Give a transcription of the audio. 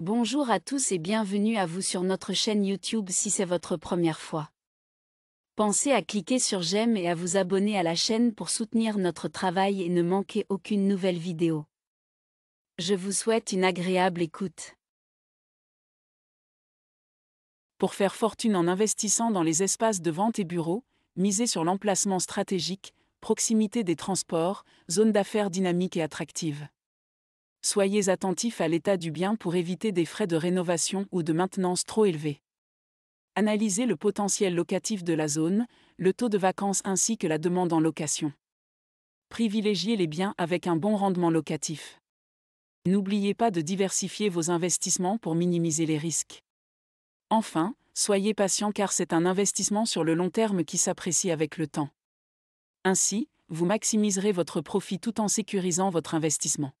Bonjour à tous et bienvenue à vous sur notre chaîne YouTube si c'est votre première fois. Pensez à cliquer sur j'aime et à vous abonner à la chaîne pour soutenir notre travail et ne manquer aucune nouvelle vidéo. Je vous souhaite une agréable écoute. Pour faire fortune en investissant dans les espaces de vente et bureaux, misez sur l'emplacement stratégique, proximité des transports, zone d'affaires dynamique et attractive. Soyez attentifs à l'état du bien pour éviter des frais de rénovation ou de maintenance trop élevés. Analysez le potentiel locatif de la zone, le taux de vacances ainsi que la demande en location. Privilégiez les biens avec un bon rendement locatif. N'oubliez pas de diversifier vos investissements pour minimiser les risques. Enfin, soyez patient car c'est un investissement sur le long terme qui s'apprécie avec le temps. Ainsi, vous maximiserez votre profit tout en sécurisant votre investissement.